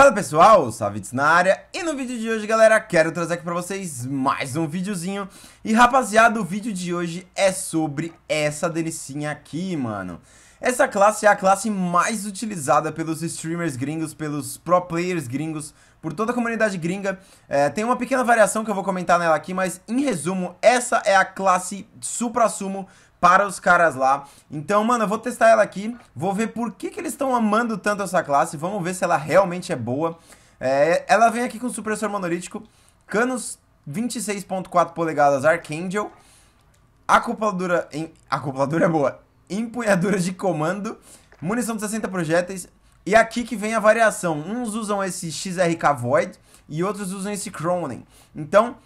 Fala pessoal, Savits na área e no vídeo de hoje galera quero trazer aqui pra vocês mais um videozinho. E rapaziada, o vídeo de hoje é sobre essa delicinha aqui, mano. Essa classe é a classe mais utilizada pelos streamers gringos, pelos pro players gringos Por toda a comunidade gringa. É, Tem uma pequena variação que eu vou comentar nela aqui, mas em resumo Essa é a classe supra-sumo para os caras lá. Então, mano, eu vou testar ela aqui, vou ver por que, que eles estão amando tanto essa classe, vamos ver se ela realmente é boa. É, ela vem aqui com supressor monolítico, canos 26.4 polegadas Archangel, acopladura, em, acopladura é boa, empunhadura de comando, munição de 60 projéteis, e aqui que vem a variação, uns usam esse XRK Void e outros usam esse Cronen. Então,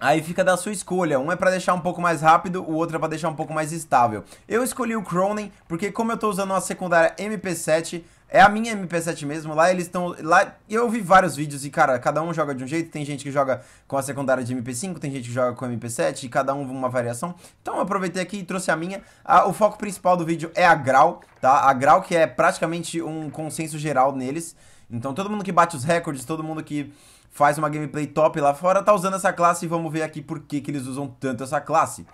Aí fica da sua escolha, um é pra deixar um pouco mais rápido, o outro é pra deixar um pouco mais estável. Eu escolhi o Cronen, porque como eu tô usando uma secundária MP7, é a minha MP7 mesmo, lá eles estão... lá Eu vi vários vídeos e, cara, cada um joga de um jeito, tem gente que joga com a secundária de MP5, tem gente que joga com MP7, e cada um uma variação. Então eu aproveitei aqui e trouxe a minha. o foco principal do vídeo é a Grau, tá? A Grau que é praticamente um consenso geral neles. Então todo mundo que bate os recordes, todo mundo que faz uma gameplay top lá fora, tá usando essa classe e vamos ver aqui por que, que eles usam tanto essa classe.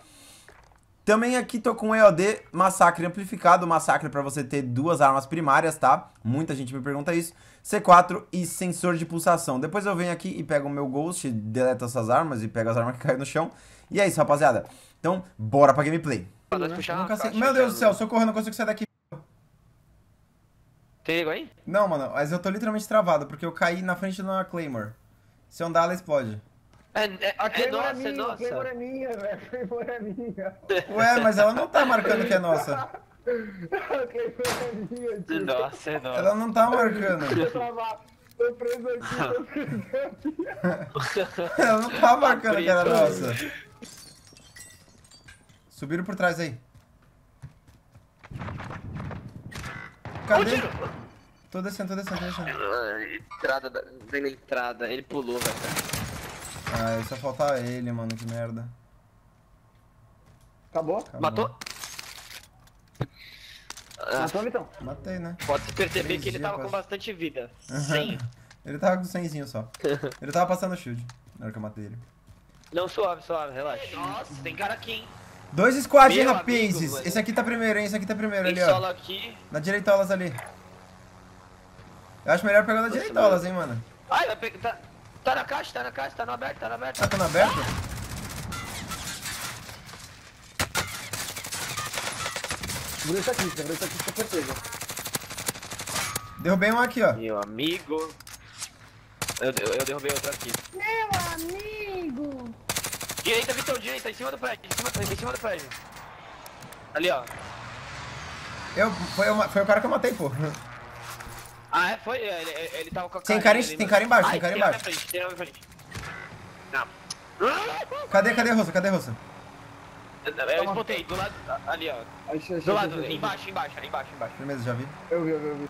Também aqui tô com EOD Massacre amplificado, Massacre para você ter duas armas primárias, tá? Muita gente me pergunta isso. C4 e sensor de pulsação. Depois eu venho aqui e pego o meu Ghost, deleto essas armas e pego as armas que caem no chão. E é isso, rapaziada. Então, bora pra gameplay. Meu Deus do céu, socorro, não consigo sair daqui. Tem aí? Não, mano, mas eu tô literalmente travado, porque eu caí na frente de uma Claymore. Se eu andar, ela explode. É, é, a é nossa, é minha, é nossa. A Claymore é minha, velho. A Claymore é minha. Ué, mas ela não tá marcando que é nossa. a Claymore é minha, tio. Nossa, é nossa. Ela não tá marcando. Tô preso aqui, tô preso aqui. ela não tá marcando que era nossa. Subiram por trás aí. Cadê? Tô descendo, tô descendo, tô descendo. Entrada, da... vem na entrada, ele pulou, velho. Ah, só faltava ele, mano, que merda. Acabou? Acabou. Matou? Matou, então? Matei, né? Pode se perceber Três que ele tava com quase. bastante vida. 100. Ele tava com 100 só. Ele tava passando shield na hora que eu matei ele. Não, suave, suave, relaxa. Nossa, tem cara aqui, hein? Dois squad, Meu rapazes? amigo. Esse aqui tá primeiro, hein? Esse aqui tá primeiro Tem ali, solo ó. aqui. Na direitolas ali. Eu acho melhor pegar na direitolas, hein, mano. Ai, vai pegar. Tá, tá na caixa, tá na caixa, tá no aberto, tá no aberto. Tá ficando aberto? Segura isso aqui, segura isso aqui com certeza. Derrubei um aqui, ó. Meu amigo. Eu, eu, eu derrubei outro aqui. Meu amigo! Direita, Vitor, direita, em cima do prédio, em cima, em cima do prédio. Ali, ó. Eu, foi, eu- foi o cara que eu matei, pô. Ah, é? Foi? Ele, ele, ele tava com a Tem carinha cara em- ali tem cara embaixo, Ai, tem cara embaixo. frente, tem na minha frente. Não. Cadê, cadê a Rosa? Cadê a Rosa? Eu spotei, do lado, ali, ó. Achei, achei, Do lado, achei, achei. embaixo, embaixo, embaixo, embaixo. Firmeza, já vi. Eu vi, eu vi, eu vi.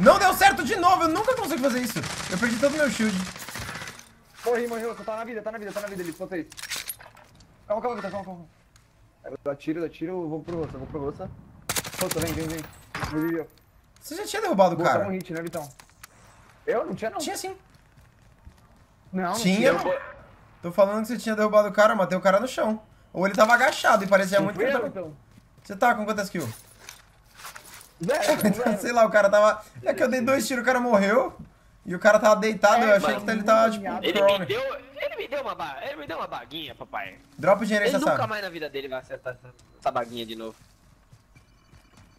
Não deu certo de novo, eu nunca consigo fazer isso. Eu perdi todo o meu shield. Morri, morreu, você tá na vida, tá na vida, tá na vida ali, botei. Calma, calma, Vitor, calma, calma. Eu dou tiro, dou tiro, eu vou pro eu vou pro rosto. Rosto, vem, vem, vem. Você já tinha derrubado o cara? um hit, né, Vitão? Eu? Não tinha, não. Tinha sim. Não, não Tinha? tinha. Tô falando que você tinha derrubado o cara, eu matei o cara no chão. Ou ele tava agachado e parecia Não muito fui que ele eu, tava... então. Você tá com quantas kills? Zero, zero. Sei lá, o cara tava... É que eu dei dois tiros, o cara morreu. E o cara tava deitado, É, eu achei mano, que ele tava, tipo. Ele me deu, ele me deu uma ba... ele me deu uma baguinha, papai. Dropa o dinheiro aí, Ele nunca sabe. mais na vida dele vai acertar essa, essa baguinha de novo.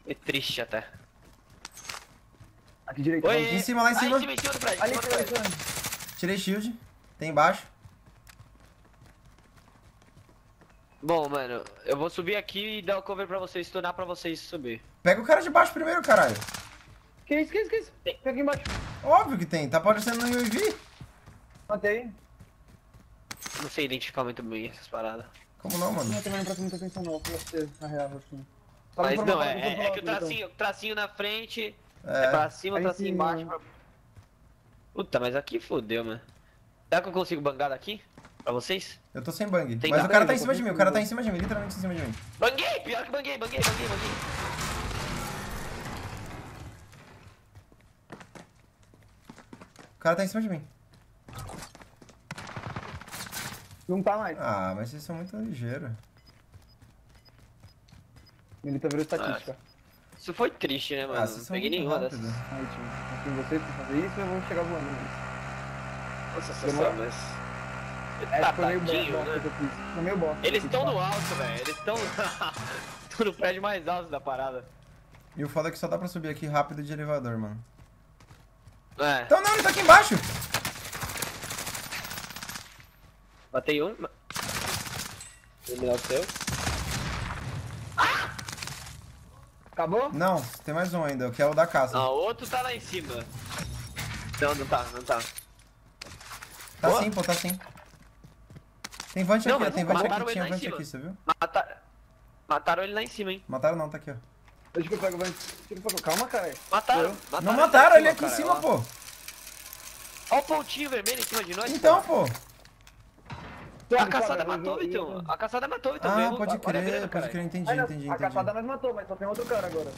É triste até. Aqui direito. Oi. Em cima, lá em Ah, cima. em cima, em cima do prédio. em Ali, cima do ali, prédio. ali. Tirei shield. Tem embaixo. Bom, mano, eu vou subir aqui e dar o cover pra vocês, stunar pra vocês subir. Pega o cara de baixo primeiro, caralho. Que isso, que isso, que isso? Pega aqui embaixo. Óbvio que tem, tá aparecendo no UAV. Matei. Não sei identificar muito bem essas paradas. Como não, mano? Não, também não muita atenção não, pra você, na real, assim. Só Mas não, é, é, é que o então. tracinho, tracinho na frente É. é, pra cima, tracinho sim, embaixo. Pra... Puta, mas aqui fodeu, mano. Será que eu consigo bangar daqui? Pra vocês? Eu tô sem bang. Tem Mas nada o cara tá em cima de mim, o cara tá bang. em cima de mim, literalmente em cima de mim. Banguei! Pior que banguei, banguei, banguei, banguei. cara tá em cima de mim. Não tá mais. Ah, mas vocês são muito ligeiros. Milita virou estatística. Isso foi triste, né, mano? Ah, não peguei nenhuma dessas. Aí, time. Confio em vocês pra fazer isso, eu vou chegar voando nisso. Nossa, Demorou. só, mas... É, Tá foi meio tadinho, bosta né? que eu fiz. Foi meio bosta. Eles estão tá? no alto, velho. Eles estão no prédio mais alto da parada. E o foda é que só dá pra subir aqui rápido de elevador, mano. É, Então não, ele tá aqui embaixo. batei um. Eliminar o seu. Acabou? Não, tem mais um ainda, que é o da caça. Ah, o outro tá lá em cima. Não, não tá, não tá. Tá Boa. sim, pô, tá sim. Tem vante Não, aqui, ó, tem vante aqui, tinha vante aqui, você viu? Mata... Mataram ele lá em cima, hein? Mataram não, tá aqui, ó. Deixa que eu pego o. Calma, cara. Mataram. Mataram Não mataram ele aqui em cima, ó. pô. Olha o pontinho vermelho em cima de nós. Então, pô. Tô A caçada cara, matou, eu- A caçada matou, Vitão. Ah, mesmo. pode crer, grana, pode crer, entendi, Ah, não, entendi, a caçada entendi. nós matou, mas só tem outro cara agora.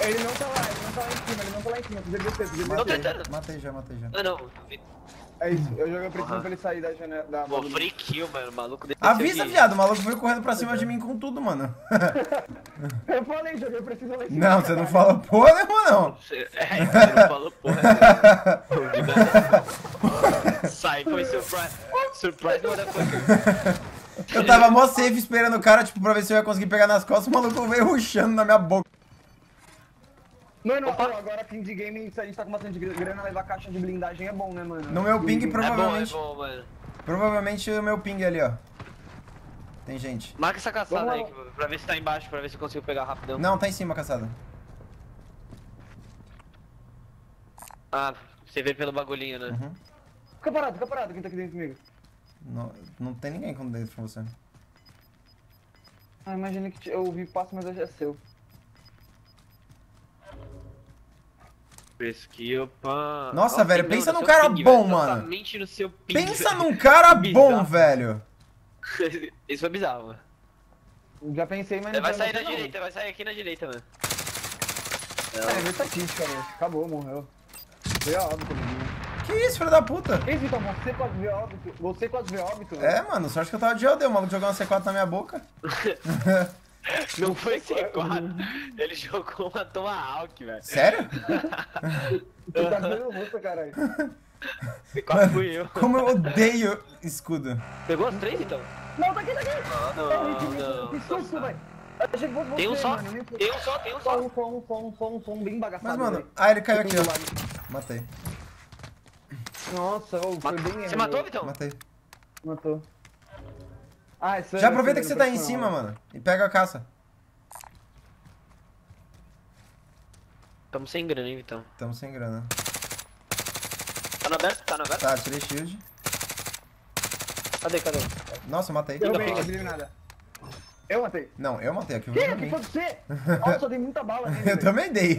Ele não tá lá, ele não tá lá em cima, ele não tá lá em cima. Precisa descer, precisa Tô descer. Matei já, matei já. Ah, não. É isso, eu joguei pra cima Aham. pra ele sair da janela. Da Pô, free kill, mano. O maluco desceu Avisa, de- viado, o maluco veio correndo pra cima de mim com tudo, mano. Eu falei, joguei pra cima lá em cima. Não, você não fala porra nenhuma, não. É, você não falou porra. né? Sai, foi surprise. Surprise, motherfucker. Eu tava mó safe esperando o cara, tipo, pra ver se eu ia conseguir pegar nas costas, o maluco veio ruxando na minha boca. Mano, ó, agora fim de game, se a gente tá com bastante grana, levar caixa de blindagem é bom, né, mano? No meu ping, É bom, é provavelmente. bom, mano. Provavelmente o meu ping ali, ó. Tem gente. Marca essa caçada Vamos aí, lá. pra ver se tá embaixo, pra ver se eu consigo pegar rapidão. Não, tá em cima, caçada. Ah, você vê pelo bagulhinho, né? Uhum. Fica parado, fica parado, quem tá aqui dentro comigo. Não, não tem ninguém com dentro com você. Ah, imagina que eu ouvi passo, mas hoje é seu. Skill, pá. Nossa, velho, não, pensa no num cara ping, bom, velho, mano. Totalmente no seu ping. Pensa velho. num cara Bizarro. bom, velho. Isso foi bizarro, mano. Já pensei, mas não Vai foi sair na não. direita, vai sair aqui na direita, mano. É, é estatística, mano. Acabou, morreu. A óbito, menino. Que isso, filho da puta? Ei, Vitor, você quase veio óbito. Você quase veio óbito, É, velho. mano, sorte que eu tava de OD, o maluco jogou uma C4 na minha boca. Não foi C4. Ele jogou uma Tomahawk, velho. Sério? Você tá vendo rosto, caralho. C4 fui eu. Como eu odeio escudo. Pegou as três, então? Não, tá aqui, tá aqui. Não, não. Que susto, velho. Eu achei que fosse Tem um só, tem um só, tem um Só só. um, só um, só um, só um, um bem bagaçado. Mas, mano, velho. ah, ele caiu aqui, ó. Matei, Nossa, ô, foi bem Você matou. Vitão? matei. Matou. Ah, isso Já aproveita que você tá em cima, mano. E pega a caça. Tamo sem grana, hein, Vitão. Tamo sem grana. Tá no aberto? Tá no aberto? Tá, tirei shield. Cadê, cadê? Nossa, matei. Eu bem, eliminada. Eu matei. Não, eu matei aqui. Que? Eu, Que foi você? Nossa, eu dei muita bala nele. eu também dei.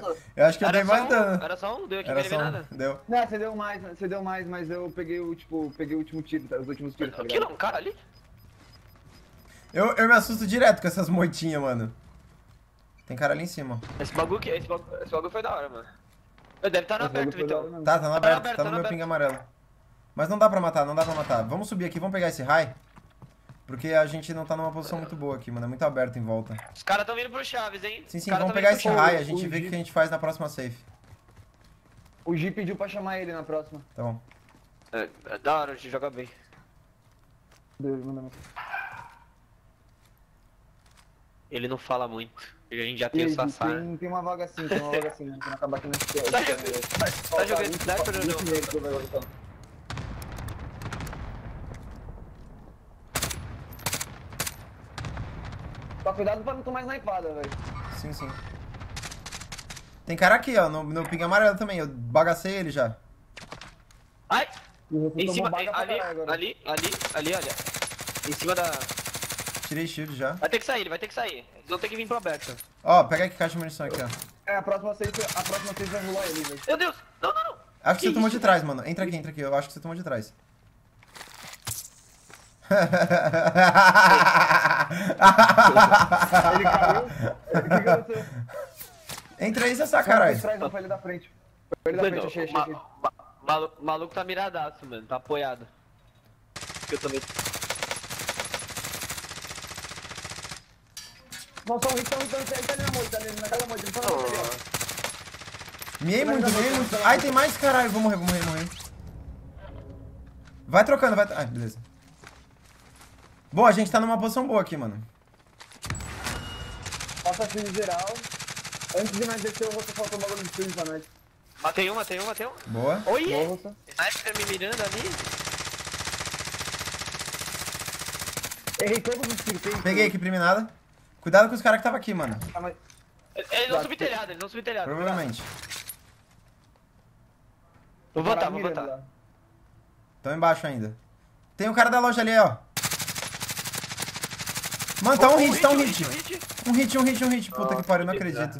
Nossa. eu acho que eu Era dei mais um, dano. era só um, deu aqui, Era não só um. nada. Deu. Não, você deu mais, você deu mais, mas eu peguei o, tipo, peguei o último tiro, tá? Os últimos tiros, tá Aqui ligado? não, cara ali. Eu, eu me assusto direto com essas moitinhas, mano. Tem cara ali em cima. Esse bagulho, que- esse bagulho, esse bagulho foi da hora, mano. Deve estar no Esse aberto, da hora. Tá, tá no Tá aberto, aberto, tá tá no no meu ping aberto. amarelo. Mas não dá pra matar, não dá pra matar. Vamos subir aqui, vamos pegar esse high. Porque a gente não tá numa posição muito boa aqui, mano. É muito aberto em volta. Os caras tão vindo pro Chaves, hein? Sim, sim, vamos pegar esse high. A o gente vê o que a gente faz na próxima safe. O G pediu pra chamar ele na próxima. Tá bom. É, é da hora, a gente joga bem. Deus, manda mais. Ele não fala muito. A gente já tem o Sassá. tem, tem uma vaga assim, tem uma vaga assim, né? Quando acabar aqui nesse Tá jogando- tá jogando sniper ou não? não? Só cuidado pra não tomar snipada, velho. Sim, sim. Tem cara aqui, ó, no, no ping amarelo também. Eu bagacei ele já. Ai! Em tomou cima, ali, caralho ali, ali, ali, olha. Em cima da. Tirei shield já. Vai ter que sair, ele vai ter que sair. Eles vão ter que vir pro aberto. Ó, pega aqui caixa de munição aqui, ó. É, a próxima safe, a próxima safe vai rolar ele, velho. Meu Deus! Não, não, não! Acho que, Que você tomou isso, de trás, mano. Entra aqui, entra aqui. Eu acho que você tomou de trás. Ele caiu. O que aconteceu? Entra aí, Foi caralho. foi ele da frente. Ele da frente, achei, achei, ma- ma- malu- maluco tá miradaço, mano. Tá apoiado. Eu também. Um hit. Ele tá ali na moita, tá ali na casa da moita. Ele tá na moita ali, ó. Miei muito, miei muito. Ai, tem mais, caralho. Vou morrer, vou morrer, vou morrer. Vai trocando, vai... Ai, beleza. Bom, a gente tá numa posição boa aqui, mano. Passa geral. Antes de nós descer, eu vou faltar um bagulho de shield pra nós. Matei um, matei um, matei um. Boa. Oi! Boa. Sniper me mirando ali. Errei todos os tiros. tem- Peguei equipe eliminada. Cuidado com os caras que tava aqui, mano. Ah, mas- Ele não subiu telhado, ele não subiu telhado. Provavelmente. Vou Parado vou lá. Tão embaixo ainda. Tem um cara da loja ali, ó. Mano, tá um hit, tá um hit. um hit. Um hit, um hit, um hit. Puta Nossa, que pariu, não acredito.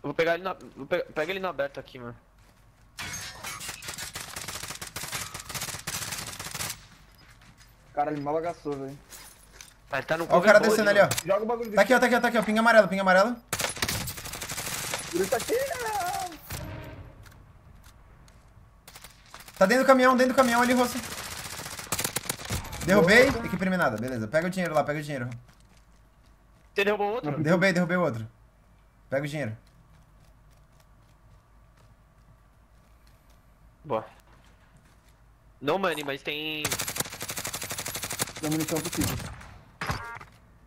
Eu vou pegar ele na. Vou pe- Pega ele no aberto aqui, mano. Cara, ele mal bagaçou, velho. Mas tá no Ó o cara descendo ali, ó. Joga o bagulho Tá aqui, ó, tá aqui, ó, tá aqui, ó. Pinga amarelo, pinga amarelo. Ele tá aqui, Tá dentro do caminhão, dentro do caminhão ali, Roça. Derrubei, equipe eliminada. Beleza, pega o dinheiro lá, pega o dinheiro. Você derrubou outro? Derrubei, derrubei o outro. Pega o dinheiro. Boa. No money, mas tem. Da munição possível.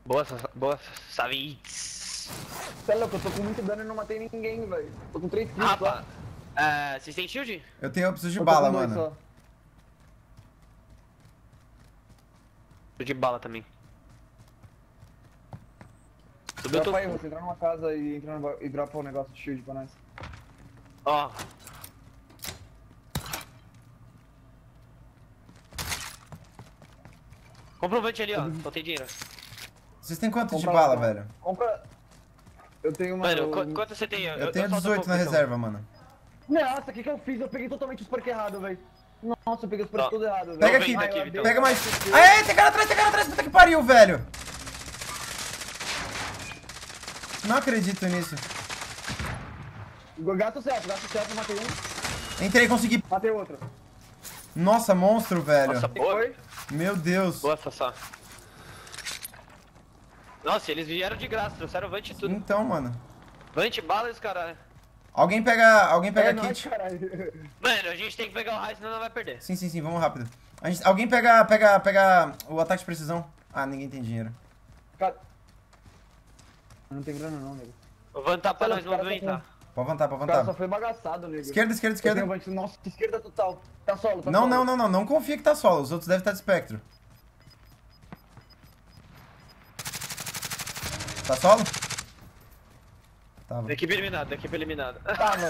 Boa, boa, Savits. Você é louco, eu tô com muito dano e não matei ninguém, velho. Tô com 3 kills Rafa, só. é, vocês têm shield? Eu tenho, eu preciso de Eu bala, mano. só. Tô de bala também. Subiu Dropa aí, você entrar numa casa e, entrar no e dropa um negócio de shield pra nós. Ó. Comprovante ali, ó. Só tem dinheiro. Vocês têm quanto de Compra bala, lá, velho? Compra. Eu tenho uma. Mano, eu- qu- quanto você tem? Eu tenho só tô 18 na então. reserva, mano. Nossa, o que que eu fiz? Eu peguei totalmente os perks errados, velho. Nossa, eu peguei os Ó. tudo errado, velho. Pega aqui, Vitão. pega mais. Aê, tem cara atrás, tem cara atrás, puta que pariu, velho. Não acredito nisso. Gato certo, gato certo, matei um, Entrei, consegui. matei outro. Nossa, monstro, velho. Nossa, boa. Meu Deus. Boa, Sassá. Nossa, eles vieram de graça, trouxeram Vante e tudo. Então, mano. Vante, balas, caralho. Alguém pega, alguém pega É kit. Mano, a gente tem que pegar o raio, senão não vai perder. Sim, sim, sim, vamos rápido. A gente- alguém pega, pega, pega o ataque de precisão. Ah, ninguém tem dinheiro. Cara... Não tem grana não, nego. O Van tá pra nós os caras tá movimentar. Pode avançar, pode O cara só foi bagaçado, nego. Esquerda, esquerda, tenho esquerda. um Nossa, esquerda total. Tá solo, tá Não, solo. não, não, não. Não confia que tá solo. Os outros devem estar de espectro. Tá solo? Tava. Equipe eliminada, equipe eliminada. Tava.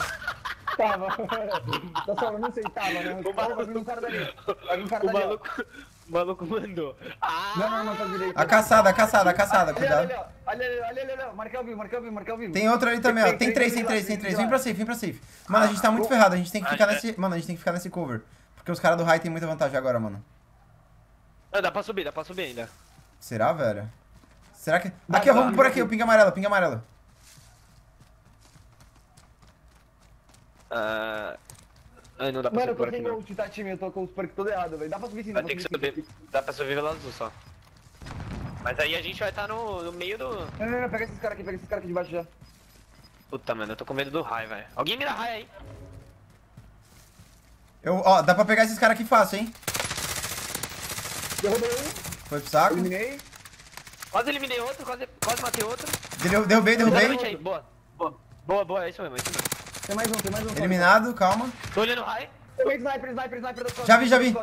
Tava. tá solo, não sei, tava, né? Vai vir um cara dali. Um cara O maluco, o maluco mandou. Ah! Não, não, não, tá direito. A caçada, a caçada, a caçada, cuidado. ali, ali, ali, ali, ali, marca ao vivo, marca ao vivo, marca ao vivo. Tem outro ali também, ó. Tem, três, tem três, tem três. Vem pra safe, vem pra safe. Mano, a gente tá muito ferrado. A gente tem que ficar Ah, nesse. Mano, a gente tem que ficar nesse cover. Porque os caras do high tem muita vantagem agora, mano. Ah, dá pra subir, dá pra subir ainda. Será, velho? Será que. Aqui, ó, vamos por aqui, o ping amarelo, ping amarelo. Ah. Ai, não dá pra Mano, eu subir tô por aqui sem não. ult, tá, time? Eu tô com os perks todo errado, velho. Dá pra subir sim, dá Vai pra ter que subir. Dá pra subir pela azul só. Mas aí a gente vai estar no, no meio do. Não, não, não, pega esses caras aqui, pega esses caras aqui de baixo já. Puta, mano, eu tô com medo do raio, velho. Alguém mira raio aí. Eu, ó, dá pra pegar esses caras aqui fácil, hein? Derrubei um, Foi pro saco. eliminei. Quase eliminei outro, quase, quase matei outro. Derru- Derrubei, derrubei. aí, boa. Boa, boa, boa, é isso mesmo, é isso mesmo. Tem mais um, tem mais um. Eliminado, calma. Tô olhando o raio. Tem sniper, sniper, sniper das costas. Já vi, já vi.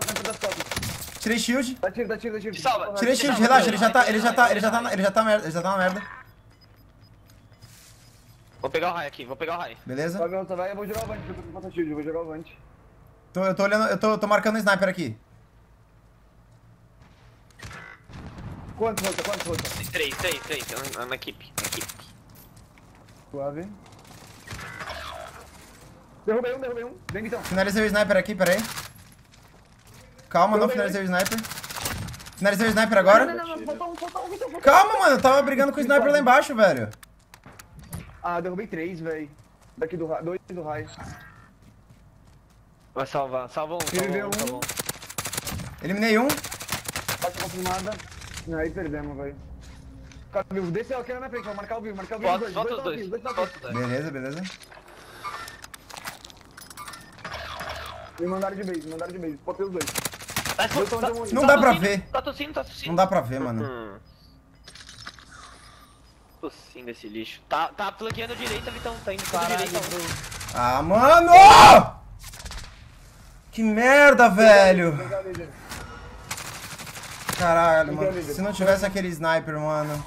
Tirei shield. Dá tiro, dá tiro, dá tiro. Salva. Tirei shield, salva, relaxa, ele já tá, ele já tá, ele já tá, na- ele já tá merda, ele já tá na merda. Vou pegar o raio aqui, vou pegar o raio. Beleza? Vai, vai, vai, eu vou jogar o vante, eu tô com falta shield, eu vou jogar o vante. Tô, eu tô olhando, eu tô, tô marcando o sniper aqui. Quantos, Rota? Quantos, Rota? Três, três, três. É uma equipe. uma equipe. Suave. Derrubei um, derrubei um. Vem, então. Finalizei o sniper aqui, peraí. Calma, não finalizei o sniper. Finalizei o sniper agora. Não, não, não, falta um, falta um, falta um. Calma, mano, eu tava brigando com o sniper lá embaixo, velho. Ah, derrubei três, velho. Daqui do raio. Dois do raio. Vai salvar. Salva um, Ele salva um, salva. Eliminei um. Bate confirmada. Aí perdemos, velho. Cara, vivo. Desceu aqui na minha frente, vou marcar o vivo, marcar o vivo. Volta, volta tá tá Volta os dois. Beleza, beleza. Me mandaram de base, me mandaram de base. Botei os dois. Tá, tá, Não tá dá pra ver. Tá tossindo, tá tossindo. Não dá pra ver, mano. Hum. Tossindo esse lixo. Tá, tá flanqueando direita, Vitão. Tá indo pra direita. Ah, mano! Que merda, velho! Caralho, mano. Se não tivesse aquele sniper, mano.